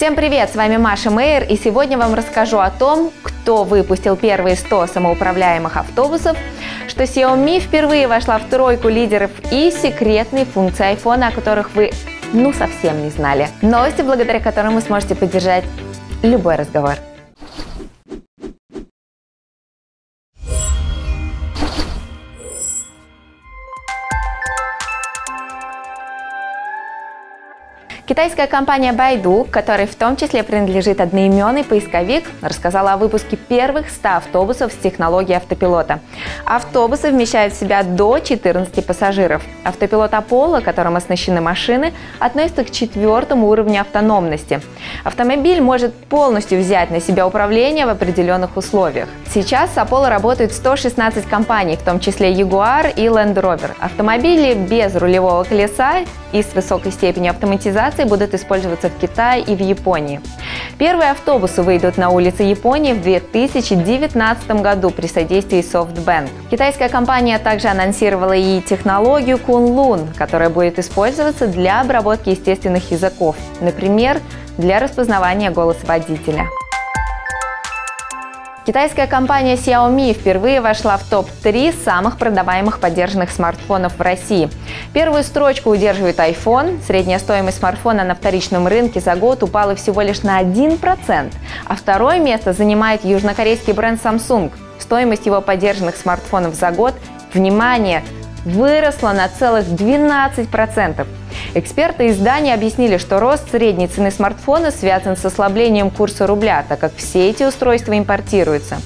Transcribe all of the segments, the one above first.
Всем привет, с вами Маша Мейер, и сегодня вам расскажу о том, кто выпустил первые 100 самоуправляемых автобусов, что Xiaomi впервые вошла в тройку лидеров и секретные функции iPhone, о которых вы ну совсем не знали. Новости, благодаря которым вы сможете поддержать любой разговор. Китайская компания Baidu, которой в том числе принадлежит одноименный поисковик, рассказала о выпуске первых 100 автобусов с технологией автопилота. Автобусы вмещают в себя до 14 пассажиров. Автопилот Apollo, которым оснащены машины, относится к четвертому уровню автономности. Автомобиль может полностью взять на себя управление в определенных условиях. Сейчас с Apollo работают 116 компаний, в том числе Jaguar и Land Rover. Автомобили без рулевого колеса и с высокой степенью автоматизации будут использоваться в Китае и в Японии. Первые автобусы выйдут на улицы Японии в 2019 году при содействии SoftBank. Китайская компания также анонсировала и технологию Kunlun, которая будет использоваться для обработки естественных языков, например, для распознавания голоса водителя. Китайская компания Xiaomi впервые вошла в топ-3 самых продаваемых поддержанных смартфонов в России. Первую строчку удерживает iPhone. Средняя стоимость смартфона на вторичном рынке за год упала всего лишь на 1%, а второе место занимает южнокорейский бренд Samsung. Стоимость его поддержанных смартфонов за год, внимание, выросла на целых 12%. Эксперты издания объяснили, что рост средней цены смартфона связан с ослаблением курса рубля, так как все эти устройства импортируются.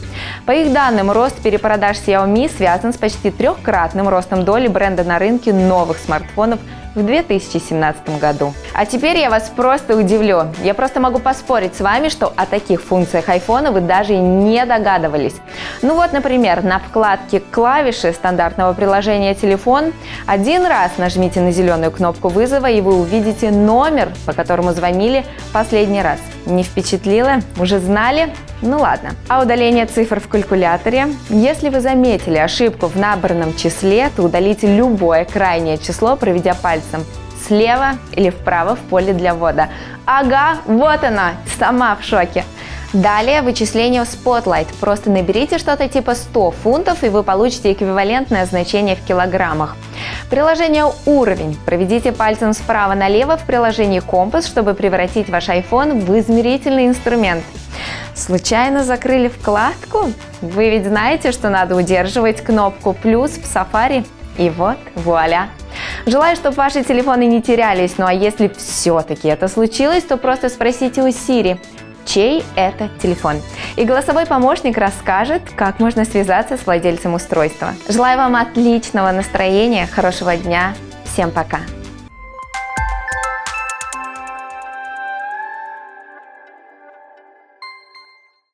По их данным, рост перепродаж Xiaomi связан с почти трехкратным ростом доли бренда на рынке новых смартфонов в 2017 году. А теперь я вас просто удивлю. Я просто могу поспорить с вами, что о таких функциях iPhone вы даже не догадывались. Ну вот, например, на вкладке клавиши стандартного приложения «Телефон» один раз нажмите на зеленую кнопку вызова, и вы увидите номер, по которому звонили последний раз. Не впечатлило? Уже знали? Ну ладно. А удаление цифр в калькуляторе? Если вы заметили ошибку в набранном числе, то удалите любое крайнее число, проведя пальцем слева или вправо в поле для ввода. Ага, вот она, сама в шоке. Далее вычисление в Spotlight. Просто наберите что-то типа 100 фунтов, и вы получите эквивалентное значение в килограммах. Приложение «Уровень». Проведите пальцем справа налево в приложении «Компас», чтобы превратить ваш iPhone в измерительный инструмент. Случайно закрыли вкладку? Вы ведь знаете, что надо удерживать кнопку «плюс» в Safari? И вот, вуаля! Желаю, чтобы ваши телефоны не терялись, ну а если все-таки это случилось, то просто спросите у Siri, чей это телефон. И голосовой помощник расскажет, как можно связаться с владельцем устройства. Желаю вам отличного настроения, хорошего дня. Всем пока!